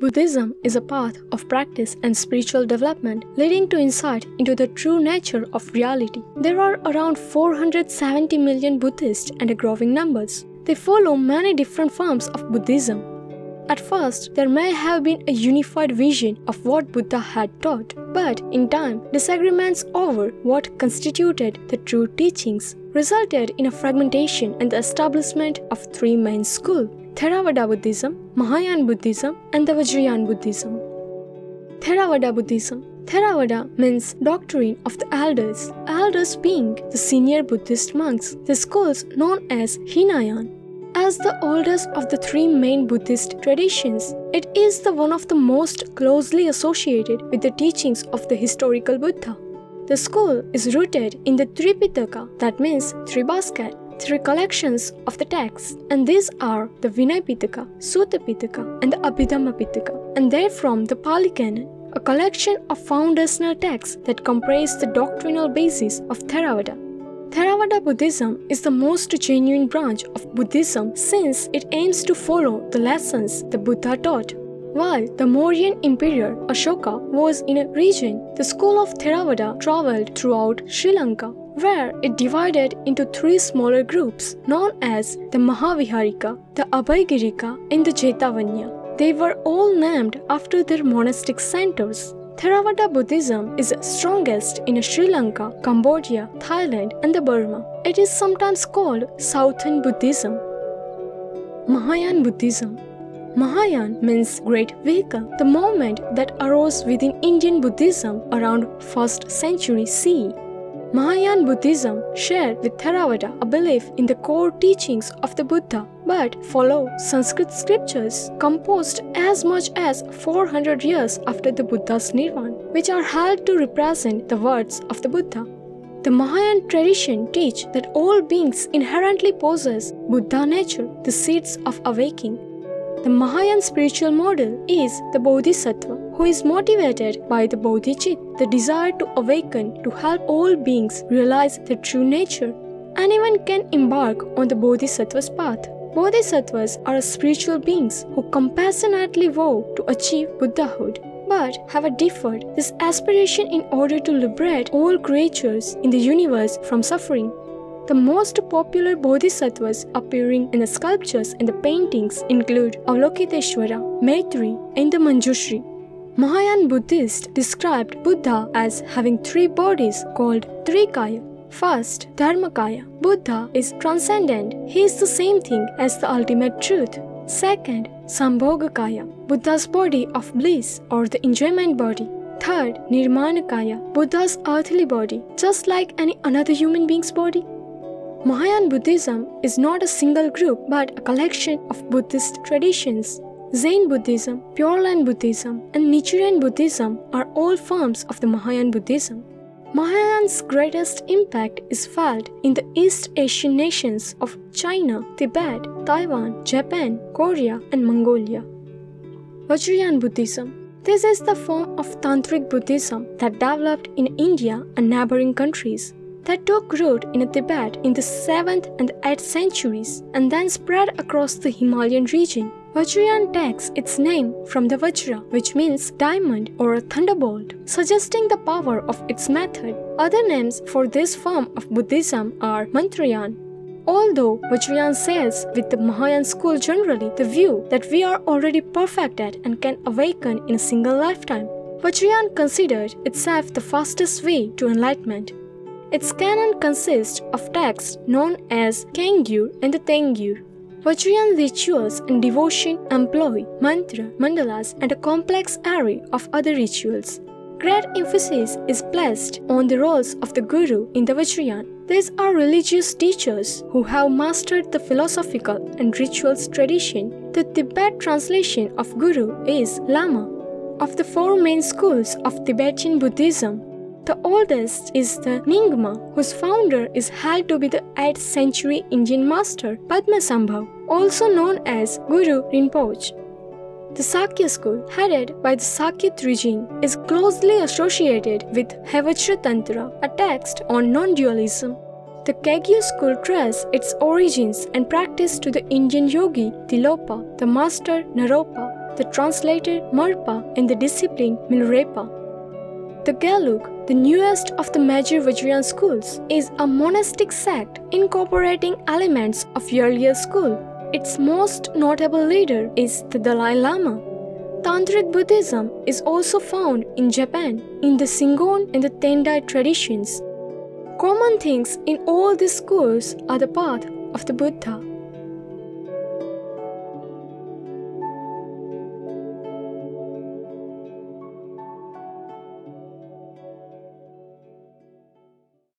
Buddhism is a path of practice and spiritual development leading to insight into the true nature of reality. There are around 470 million Buddhists and a growing numbers. They follow many different forms of Buddhism. At first, there may have been a unified vision of what Buddha had taught, but in time, disagreements over what constituted the true teachings resulted in a fragmentation and the establishment of three main schools Theravada Buddhism, Mahayana Buddhism, and the Vajrayana Buddhism. Theravada Buddhism Theravada means doctrine of the elders, elders being the senior Buddhist monks, the schools known as Hinayan. As the oldest of the three main Buddhist traditions, it is the one of the most closely associated with the teachings of the historical Buddha. The school is rooted in the Tripitaka, that means three basket, three collections of the texts, and these are the Vinay Pitaka, Sutta Pitaka, and the Abhidhamma Pitaka, and therefrom the Pali Canon, a collection of foundational texts that comprise the doctrinal basis of Theravada. Theravada Buddhism is the most genuine branch of Buddhism since it aims to follow the lessons the Buddha taught. While the Mauryan Emperor Ashoka was in a region, the school of Theravada traveled throughout Sri Lanka where it divided into three smaller groups known as the Mahaviharika, the Abhaygirika, and the Jetavanya. They were all named after their monastic centers. Theravada Buddhism is strongest in Sri Lanka, Cambodia, Thailand, and the Burma. It is sometimes called Southern Buddhism. Mahayana Buddhism Mahayan means great vehicle, the movement that arose within Indian Buddhism around 1st century CE. Mahayana Buddhism shared with Theravada a belief in the core teachings of the Buddha but follow Sanskrit scriptures composed as much as 400 years after the Buddha's Nirvana, which are held to represent the words of the Buddha. The Mahayana tradition teach that all beings inherently possess Buddha nature, the seeds of awakening. The Mahayana spiritual model is the Bodhisattva, who is motivated by the Bodhicitta, the desire to awaken to help all beings realize their true nature. Anyone can embark on the Bodhisattva's path. Bodhisattvas are spiritual beings who compassionately vow to achieve Buddhahood but have a deferred this aspiration in order to liberate all creatures in the universe from suffering. The most popular bodhisattvas appearing in the sculptures and the paintings include Avalokiteshvara, Maitri, and the Manjushri. Mahayana Buddhists described Buddha as having three bodies called Trikaya. First, Dharmakaya. Buddha is transcendent. He is the same thing as the ultimate truth. Second, Sambhogakaya. Buddha's body of bliss or the enjoyment body. Third, Nirmanakaya. Buddha's earthly body, just like any another human being's body. Mahayana Buddhism is not a single group but a collection of Buddhist traditions. Zen Buddhism, Pure Land Buddhism, and Nichiren Buddhism are all forms of the Mahayana Buddhism. Mahayan's greatest impact is felt in the East Asian nations of China, Tibet, Taiwan, Japan, Korea, and Mongolia. Vajrayana Buddhism This is the form of Tantric Buddhism that developed in India and neighboring countries that took root in Tibet in the 7th and 8th centuries and then spread across the Himalayan region. Vajrayana takes its name from the Vajra, which means diamond or a thunderbolt, suggesting the power of its method. Other names for this form of Buddhism are Mantrayan. Although Vajrayana says with the Mahayana school generally the view that we are already perfected and can awaken in a single lifetime, Vajrayana considered itself the fastest way to enlightenment. Its canon consists of texts known as Kangyur and the Tengyur. Vajrayana rituals and devotion employ mantra, mandalas, and a complex array of other rituals. Great emphasis is placed on the roles of the Guru in the Vajrayana. These are religious teachers who have mastered the philosophical and rituals tradition. The Tibet translation of Guru is Lama. Of the four main schools of Tibetan Buddhism, the oldest is the Nyingma, whose founder is held to be the 8th century Indian master Padmasambhav, also known as Guru Rinpoche. The Sakya school, headed by the Sakya Trizin, is closely associated with Hevajra Tantra, a text on non-dualism. The Kagyu school traces its origins and practice to the Indian yogi Tilopa, the master Naropa, the translator Marpa and the discipline Milarepa. The Gelug, the newest of the major Vajrayana schools, is a monastic sect incorporating elements of earlier school. Its most notable leader is the Dalai Lama. Tantric Buddhism is also found in Japan, in the Shingon and the Tendai traditions. Common things in all these schools are the path of the Buddha,